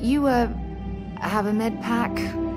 you, uh, have a med pack?